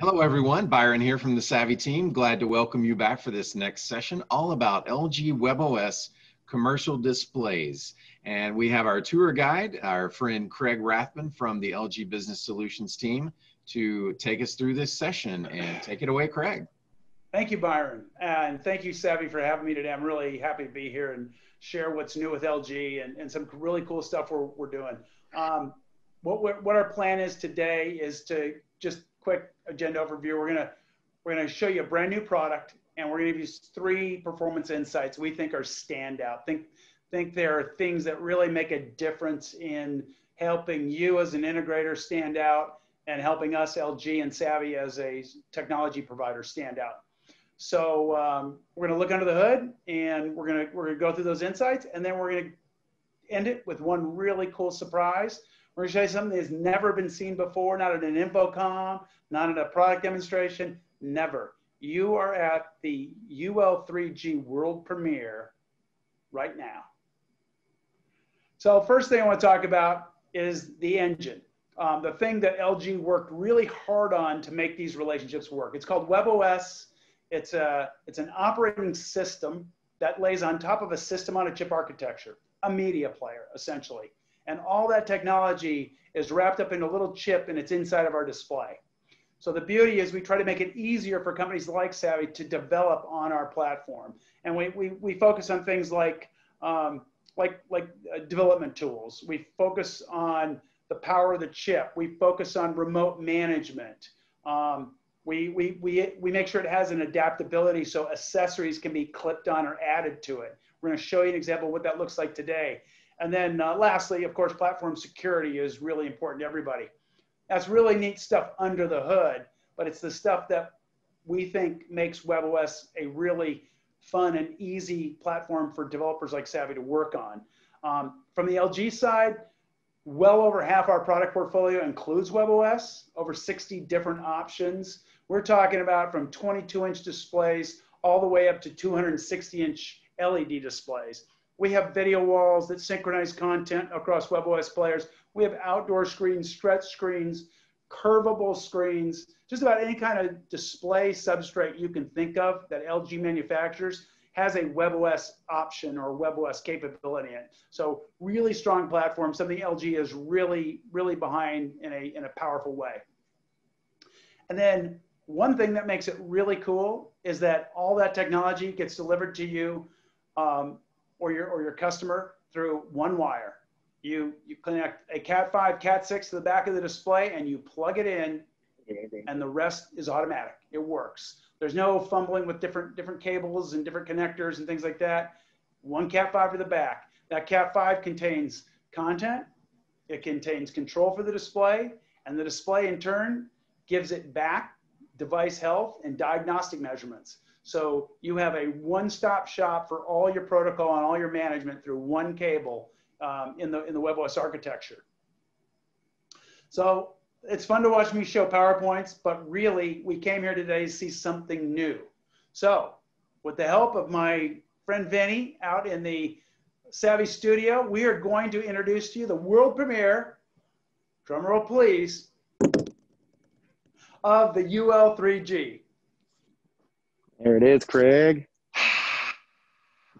Hello, everyone. Byron here from the SAVI team. Glad to welcome you back for this next session, all about LG WebOS commercial displays. And we have our tour guide, our friend Craig Rathbun from the LG Business Solutions team to take us through this session. And take it away, Craig. Thank you, Byron. And thank you, SAVI, for having me today. I'm really happy to be here and share what's new with LG and, and some really cool stuff we're, we're doing. Um, what, what our plan is today is to just quick agenda overview. We're gonna we're gonna show you a brand new product, and we're gonna give you three performance insights we think are standout. Think think there are things that really make a difference in helping you as an integrator stand out and helping us LG and SAVI as a technology provider stand out. So um, we're going to look under the hood and we're going to we're going to go through those insights and then we're going to end it with one really cool surprise. We're going to show you something that's never been seen before, not at an InfoComm, not at a product demonstration, never. You are at the UL3G world premiere right now. So first thing I want to talk about is the engine. Um, the thing that LG worked really hard on to make these relationships work. It's called WebOS. It's, a, it's an operating system that lays on top of a system on a chip architecture, a media player, essentially. And all that technology is wrapped up in a little chip and it's inside of our display. So the beauty is we try to make it easier for companies like SAVI to develop on our platform. And we, we, we focus on things like, um, like, like uh, development tools. We focus on the power of the chip. We focus on remote management. Um, we, we, we, we make sure it has an adaptability so accessories can be clipped on or added to it. We're going to show you an example of what that looks like today. And then uh, lastly, of course, platform security is really important to everybody. That's really neat stuff under the hood, but it's the stuff that we think makes WebOS a really fun and easy platform for developers like SAVI to work on. Um, from the LG side, well over half our product portfolio includes WebOS, over 60 different options. We're talking about from 22 inch displays all the way up to 260 inch LED displays. We have video walls that synchronize content across WebOS players. We have outdoor screens, stretch screens, curvable screens, just about any kind of display substrate you can think of that LG manufactures has a WebOS option or WebOS capability in it. So really strong platform, something LG is really, really behind in a, in a powerful way. And then one thing that makes it really cool is that all that technology gets delivered to you um, or your or your customer through one wire. You you connect a Cat 5, Cat 6 to the back of the display and you plug it in and the rest is automatic. It works. There's no fumbling with different different cables and different connectors and things like that. One Cat 5 to the back. That Cat 5 contains content, it contains control for the display, and the display in turn gives it back device health, and diagnostic measurements. So you have a one-stop shop for all your protocol and all your management through one cable um, in, the, in the WebOS architecture. So it's fun to watch me show PowerPoints, but really we came here today to see something new. So with the help of my friend Vinny out in the SAVI studio, we are going to introduce to you the world premiere, drumroll please, of the UL3G. There it is, Craig.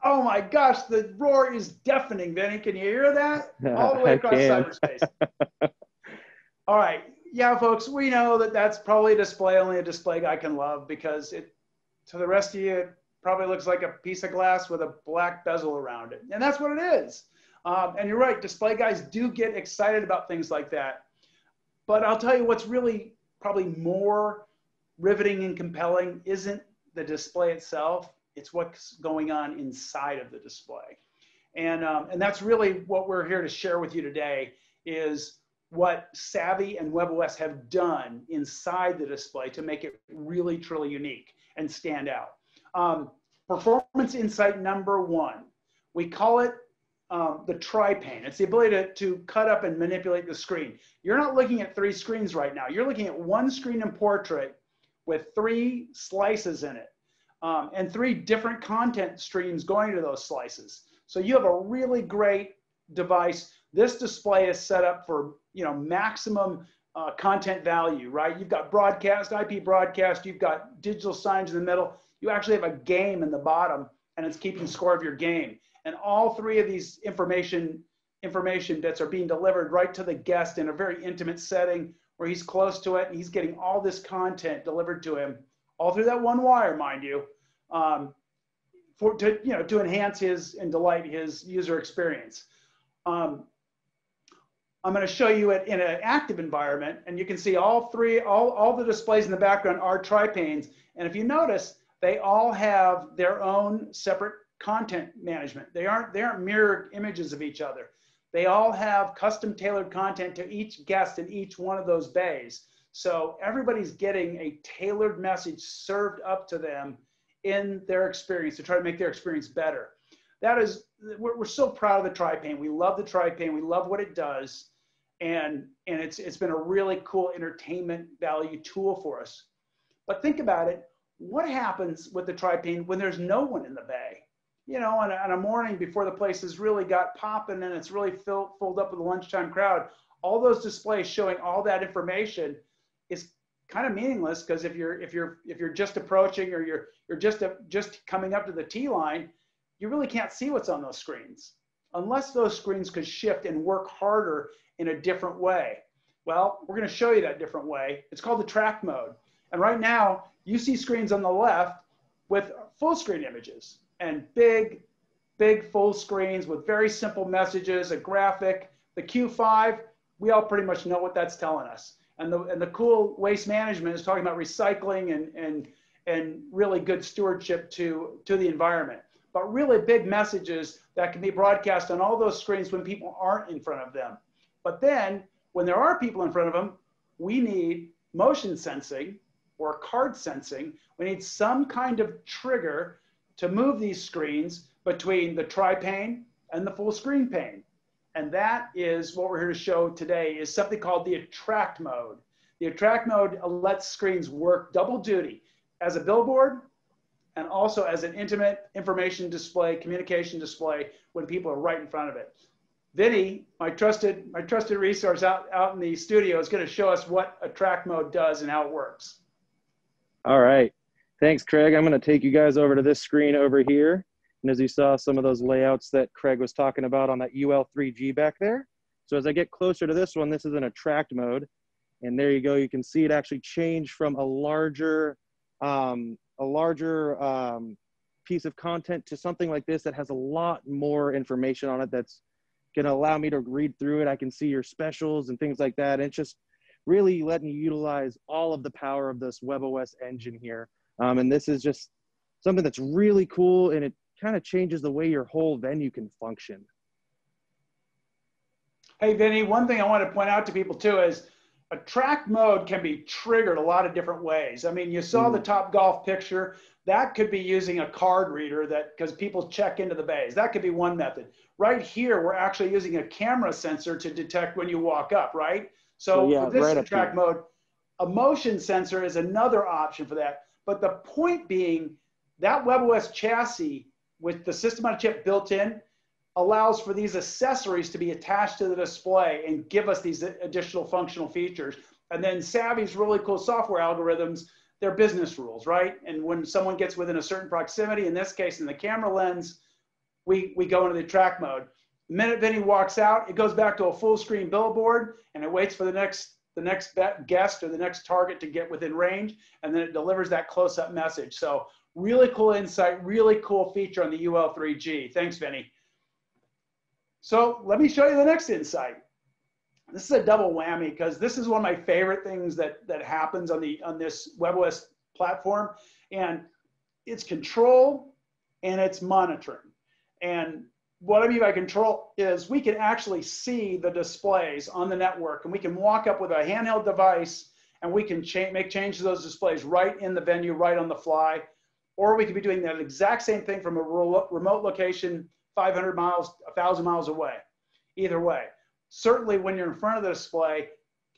Oh my gosh, the roar is deafening, Benny. Can you hear that? All the way across cyberspace. All right. Yeah, folks, we know that that's probably a display only a display guy can love because it, to the rest of you, it probably looks like a piece of glass with a black bezel around it. And that's what it is. Um, and you're right, display guys do get excited about things like that. But I'll tell you what's really probably more riveting and compelling isn't the display itself, it's what's going on inside of the display. And, um, and that's really what we're here to share with you today is what SAVI and WebOS have done inside the display to make it really, truly unique and stand out. Um, performance insight number one, we call it um, the tri-pane. It's the ability to, to cut up and manipulate the screen. You're not looking at three screens right now. You're looking at one screen in portrait with three slices in it um, and three different content streams going to those slices. So you have a really great device. This display is set up for you know maximum uh, content value, right? You've got broadcast, IP broadcast, you've got digital signs in the middle. You actually have a game in the bottom and it's keeping score of your game. And all three of these information information bits are being delivered right to the guest in a very intimate setting where he's close to it and he's getting all this content delivered to him all through that one wire, mind you, um, for to you know to enhance his and delight his user experience. Um, I'm going to show you it in an active environment, and you can see all three, all, all the displays in the background are tri-panes. And if you notice, they all have their own separate content management. They aren't, they aren't mirrored images of each other. They all have custom tailored content to each guest in each one of those bays. So everybody's getting a tailored message served up to them in their experience to try to make their experience better. That is, we're, we're so proud of the tri-pane. We love the tri-pane. We love what it does. And, and it's, it's been a really cool entertainment value tool for us. But think about it. What happens with the tri-pane when there's no one in the bay? You know, on a, on a morning before the place has really got popping and it's really filled, filled up with a lunchtime crowd, all those displays showing all that information is kind of meaningless because if you're if you're if you're just approaching or you're you're just a, just coming up to the T line, you really can't see what's on those screens unless those screens could shift and work harder in a different way. Well, we're going to show you that different way. It's called the attract mode. And right now, you see screens on the left with full screen images and big, big full screens with very simple messages, a graphic. The Q5, we all pretty much know what that's telling us. And the, and the cool waste management is talking about recycling and, and, and really good stewardship to, to the environment. But really big messages that can be broadcast on all those screens when people aren't in front of them. But then when there are people in front of them, we need motion sensing or card sensing. We need some kind of trigger to move these screens between the tri-pane and the full screen pane. And that is what we're here to show today is something called the attract mode. The attract mode lets screens work double duty as a billboard and also as an intimate information display, communication display when people are right in front of it. Vinny, my trusted, my trusted resource out, out in the studio is going to show us what attract mode does and how it works. All right. Thanks, Craig. I'm going to take you guys over to this screen over here. And as you saw some of those layouts that Craig was talking about on that UL3G back there. So as I get closer to this one, this is an attract mode. And there you go. You can see it actually change from a larger, um, a larger um, piece of content to something like this that has a lot more information on it that's going to allow me to read through it. I can see your specials and things like that. And it's just really letting you utilize all of the power of this WebOS engine here. Um, and this is just something that's really cool and it kind of changes the way your whole venue can function. Hey, Vinny, one thing I want to point out to people too is attract mode can be triggered a lot of different ways. I mean, you saw mm. the Topgolf picture. That could be using a card reader that because people check into the bays. That could be one method. Right here, we're actually using a camera sensor to detect when you walk up, right? So, so yeah, this right attract mode, a motion sensor is another option for that. But the point being that WebOS chassis with the system on a chip built in allows for these accessories to be attached to the display and give us these additional functional features. And then SAVI's really cool software algorithms, they're business rules, right? And when someone gets within a certain proximity, in this case, in the camera lens, we, we go into the attract mode. The minute Vinny walks out, it goes back to a full screen billboard and it waits for the next the next guest or the next target to get within range, and then it delivers that close-up message. So really cool insight, really cool feature on the UL3G. Thanks, Vinny. So let me show you the next insight. This is a double whammy because this is one of my favorite things that, that happens on, the, on this WebOS platform. And it's control and it's monitoring. And what I mean by control is we can actually see the displays on the network and we can walk up with a handheld device and we can cha make changes to those displays right in the venue, right on the fly. Or we could be doing that exact same thing from a remote location 500 miles, 1,000 miles away. Either way. Certainly, when you're in front of the display,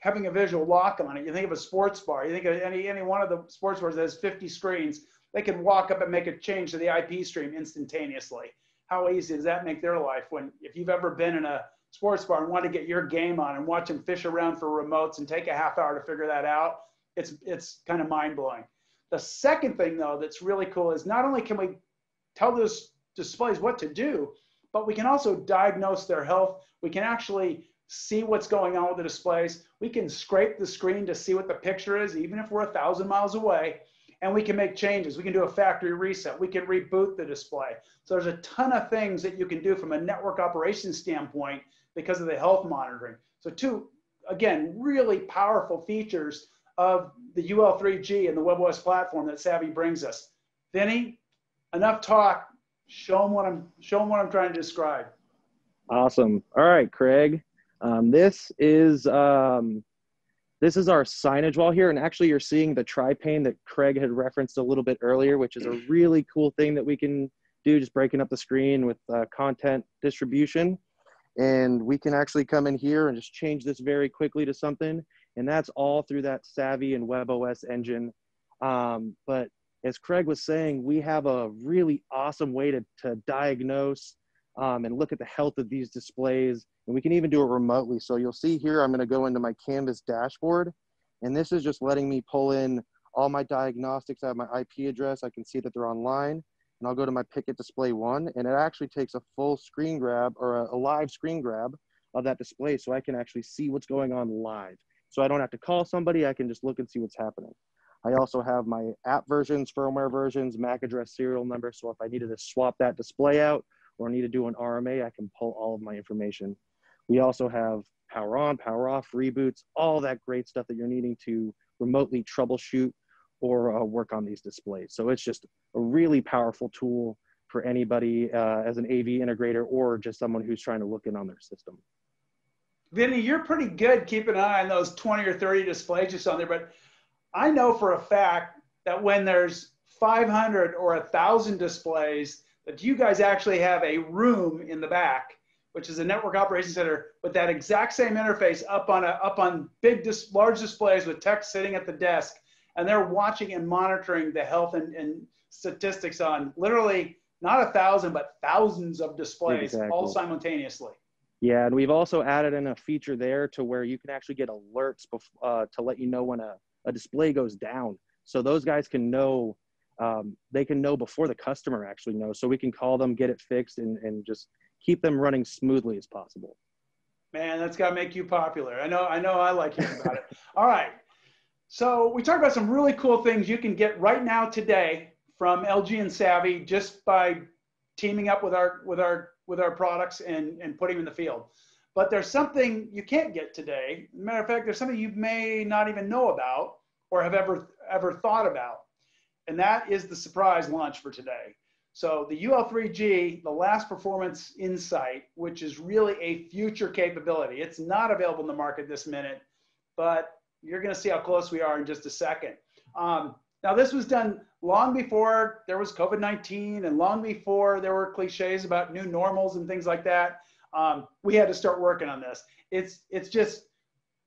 having a visual lock on it, you think of a sports bar, you think of any, any one of the sports bars that has 50 screens, they can walk up and make a change to the IP stream instantaneously. How easy does that make their life when, if you've ever been in a sports bar and want to get your game on and watch them fish around for remotes and take a half hour to figure that out, it's it's kind of mind blowing. The second thing though that's really cool is not only can we tell those displays what to do, but we can also diagnose their health. We can actually see what's going on with the displays. We can scrape the screen to see what the picture is, even if we're a thousand miles away, and we can make changes. We can do a factory reset. We can reboot the display. So there's a ton of things that you can do from a network operations standpoint because of the health monitoring. So two, again, really powerful features of the UL3G and the WebOS platform that SAVI brings us. Vinny, enough talk. Show them what I'm show them what I'm trying to describe. Awesome. All right, Craig. Um, this is um, this is our signage wall here, and actually you're seeing the tri-pane that Craig had referenced a little bit earlier, which is a really cool thing that we can do, just breaking up the screen with uh, content distribution. And we can actually come in here and just change this very quickly to something. And that's all through that SAVI and WebOS engine. Um, but as Craig was saying, we have a really awesome way to, to diagnose um, and look at the health of these displays. And we can even do it remotely. So you'll see here, I'm gonna go into my Canvas dashboard. And this is just letting me pull in all my diagnostics. I have my IP address. I can see that they're online. And I'll go to my Picket Display 1. And it actually takes a full screen grab or a, a live screen grab of that display so I can actually see what's going on live. So I don't have to call somebody. I can just look and see what's happening. I also have my app versions, firmware versions, MAC address serial number. So if I needed to swap that display out or need to do an RMA, I can pull all of my information. We also have power on, power off, reboots, all that great stuff that you're needing to remotely troubleshoot or uh, work on these displays. So it's just a really powerful tool for anybody uh, as an AV integrator or just someone who's trying to look in on their system. Vinny, you're pretty good keeping an eye on those 20 or 30 displays just on there, but I know for a fact that when there's 500 or 1,000 displays, that you guys actually have a room in the back, which is a network operations center with that exact same interface up on a up on big dis, large displays with tech sitting at the desk, and they're watching and monitoring the health and, and statistics on literally not a thousand but thousands of displays exactly. all simultaneously. Yeah, and we've also added in a feature there to where you can actually get alerts uh, to let you know when a a display goes down. So those guys can know, um, they can know before the customer actually knows. So we can call them, get it fixed, and, and just keep them running smoothly as possible. Man, that's got to make you popular. I know, I know I like hearing about it. All right. So we talked about some really cool things you can get right now today from LG and SAVI just by teaming up with our with our with our products and, and putting them in the field. But there's something you can't get today. Matter of fact, there's something you may not even know about or have ever ever thought about, and that is the surprise launch for today. So the UL3G, the last performance insight, which is really a future capability. It's not available in the market this minute, but you're going to see how close we are in just a second. Um, now, this was done long before there was COVID 19 and long before there were cliches about new normals and things like that um, we had to start working on this. It's it's just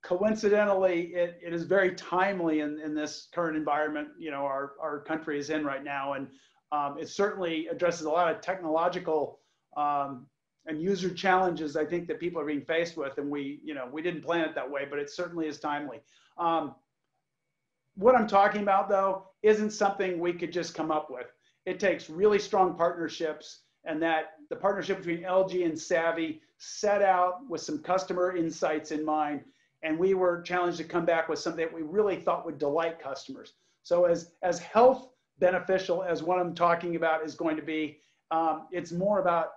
coincidentally it, it is very timely in, in this current environment you know our, our country is in right now. And um, it certainly addresses a lot of technological um, and user challenges i think that people are being faced with. And we you know we didn't plan it that way but it certainly is timely. Um, what i'm talking about though isn't something we could just come up with. It takes really strong partnerships and that the partnership between LG and SAVI set out with some customer insights in mind. And we were challenged to come back with something that we really thought would delight customers. So as, as health beneficial as what I'm talking about is going to be, um, it's more about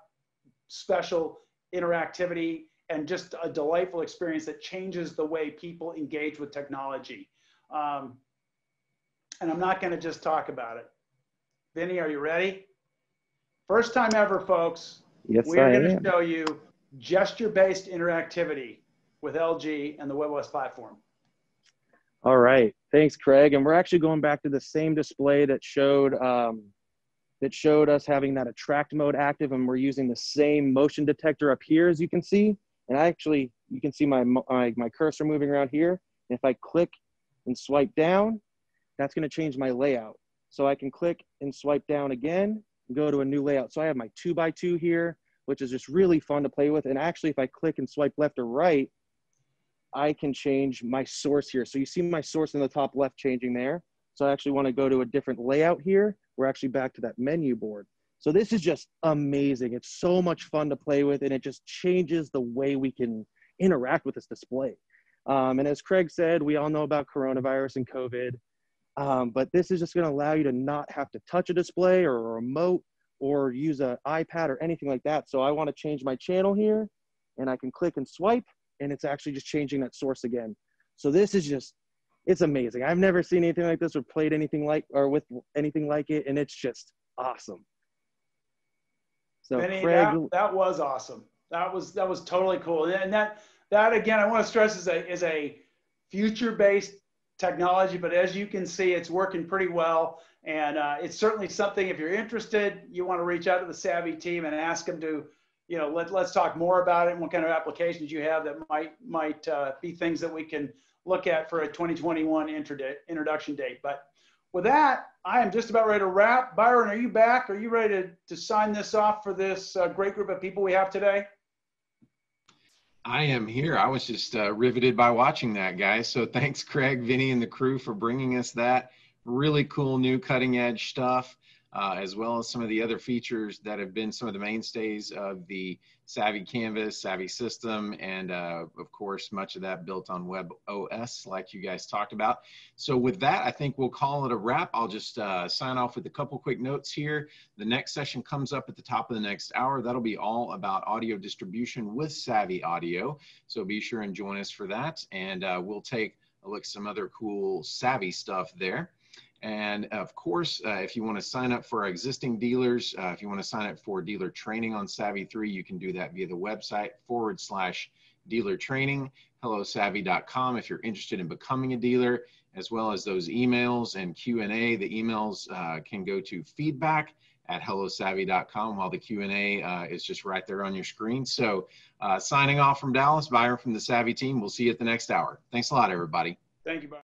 special interactivity and just a delightful experience that changes the way people engage with technology. Um, and I'm not going to just talk about it. Vinny, are you ready? First time ever, folks. Yes, We're going to show you gesture-based interactivity with LG and the WebOS platform. All right, thanks, Craig. And we're actually going back to the same display that showed um, that showed us having that attract mode active, and we're using the same motion detector up here, as you can see. And I actually, you can see my my, my cursor moving around here. And if I click and swipe down, that's going to change my layout. So I can click and swipe down again, go to a new layout. So I have my two by two here which is just really fun to play with. And actually, if I click and swipe left or right, I can change my source here. So you see my source in the top left changing there. So I actually want to go to a different layout here. We're actually back to that menu board. So this is just amazing. It's so much fun to play with and it just changes the way we can interact with this display. Um, and as Craig said, we all know about coronavirus and COVID, um, but this is just gonna allow you to not have to touch a display or a remote or use an iPad or anything like that. So I wanna change my channel here and I can click and swipe and it's actually just changing that source again. So this is just, it's amazing. I've never seen anything like this or played anything like, or with anything like it. And it's just awesome. So Benny, Craig, that, that was awesome. That was, that was totally cool. And that, that again, I want to stress is a, is a future-based technology, but as you can see, it's working pretty well. And uh, it's certainly something, if you're interested, you want to reach out to the SAVI team and ask them to you know, let, let's talk more about it and what kind of applications you have that might might uh, be things that we can look at for a 2021 introduction date. But with that, I am just about ready to wrap. Byron, are you back? Are you ready to, to sign this off for this uh, great group of people we have today? I am here. I was just uh, riveted by watching that, guys. So thanks, Craig, Vinny, and the crew for bringing us that really cool new cutting edge stuff uh, as well as some of the other features that have been some of the mainstays of the SAVI Canvas, SAVI System, and uh, of course, much of that built on Web OS, like you guys talked about. So with that, I think we'll call it a wrap. I'll just uh, sign off with a couple quick notes here. The next session comes up at the top of the next hour. That'll be all about audio distribution with SAVI Audio. So be sure and join us for that. And uh, we'll take a look at some other cool SAVI stuff there. And of course, uh, if you want to sign up for our existing dealers, uh, if you want to sign up for dealer training on SAVI 3, you can do that via the website forward slash dealer training, hellosavvy.com if you're interested in becoming a dealer, as well as those emails and Q&A. The emails uh, can go to feedback at hellosavvy.com while the Q&A uh, is just right there on your screen. So uh, signing off from Dallas, Byron from the SAVI team. We'll see you at the next hour. Thanks a lot, everybody. Thank you, Byron.